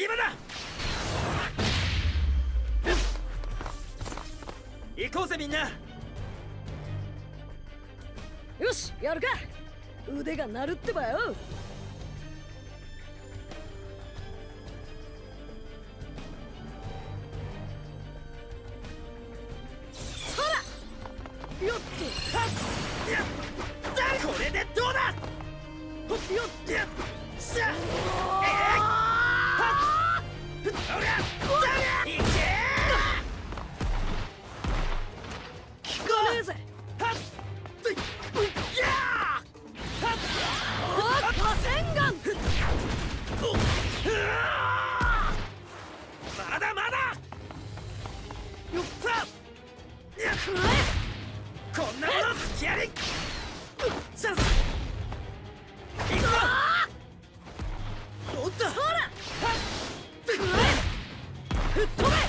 今だ。行こうぜみんな。よしやるか。腕が鳴るってばよ。よっとこれでどうだ。よっとさあ。ほら!っ飛べ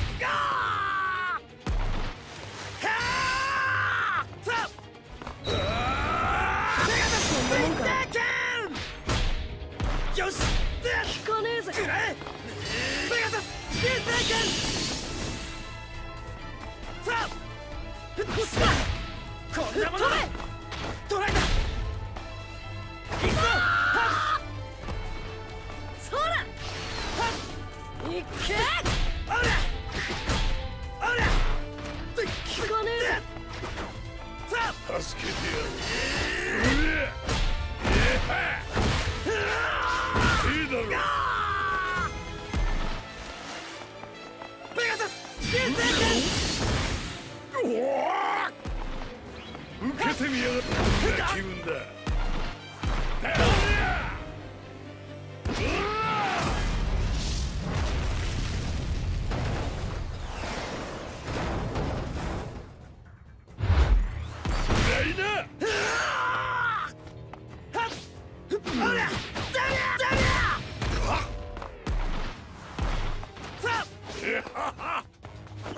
受けてみやがった気分だ。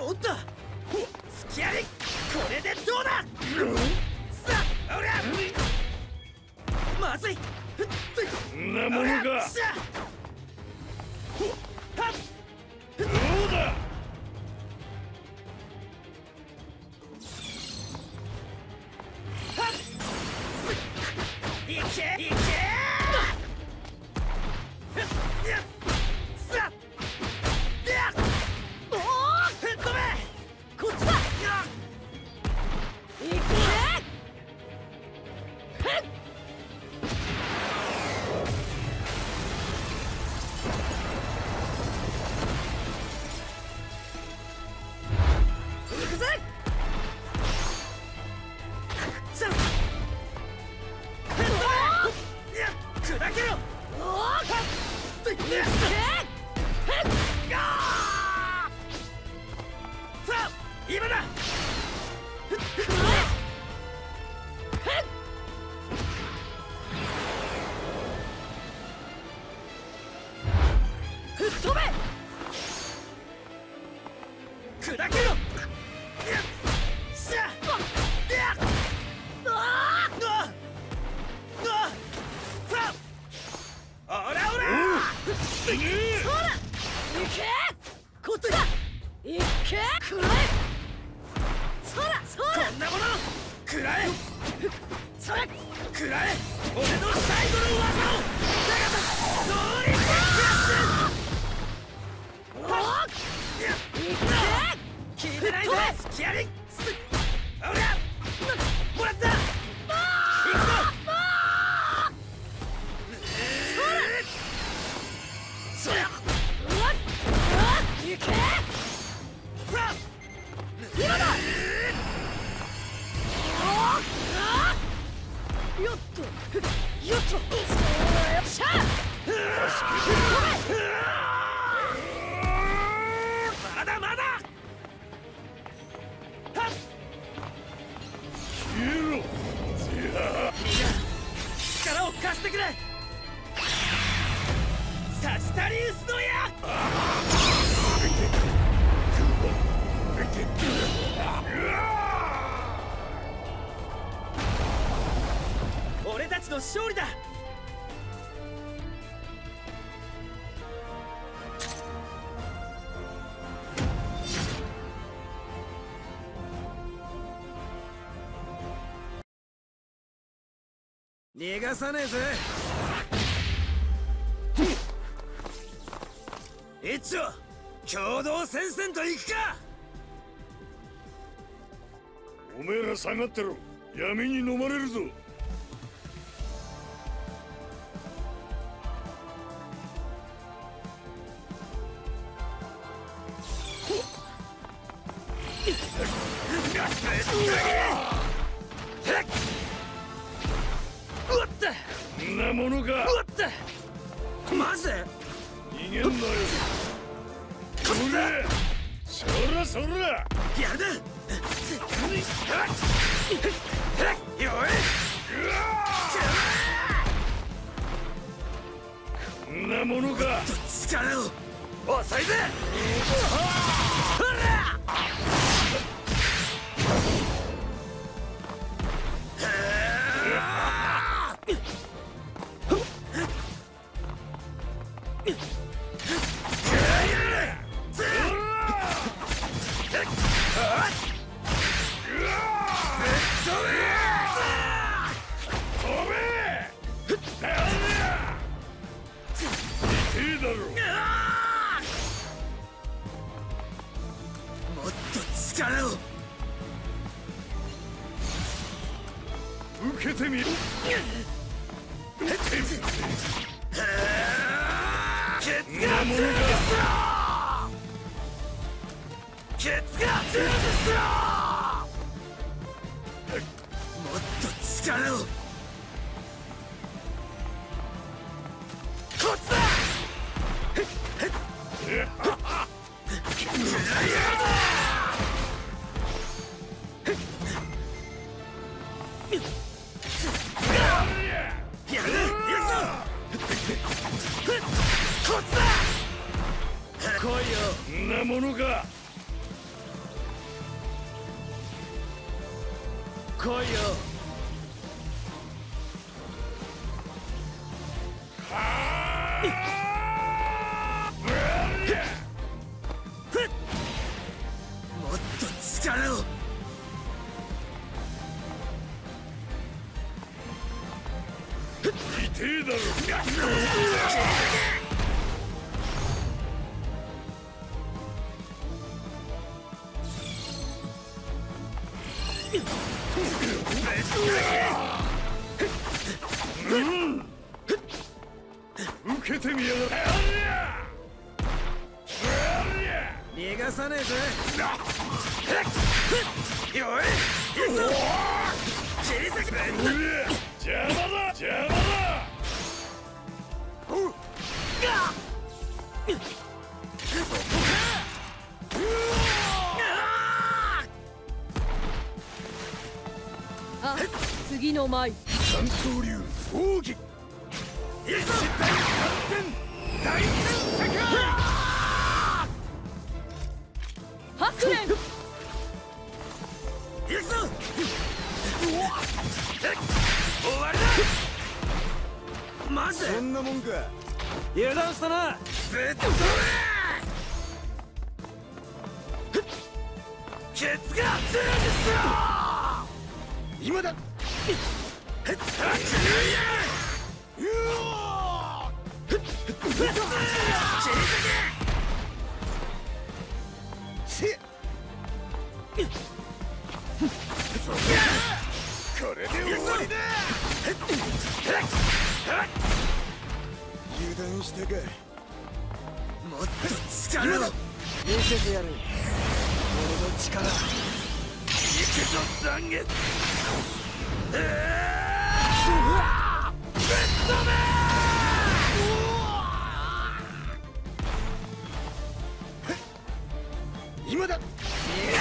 おった。Let's go. ちの勝利だ。逃がさねえぜ。一丁共同戦線と行くか。おめえら下がってろ。闇に飲まれるぞ。なものか。うったマジで逃げんなよ。これそらそら。やる。なよいんなものか。力を遅いぜ受けてみろ。もっと力を。んなものか。来いよ。もっと力を。痛えだろ受けてみやがれ逃がさねえぜよい行くぞ切り裂く邪魔だ邪魔の舞三刀流奥義。行くぞ大戦世界白蓮。行くぞ。終わりだ。マジでそんなもんか。油断したな。ぶっ飛べケツが強くしろ今だせこれで終わりだ油断したかもっと力を見せてやる俺の力行くぞ残月今だ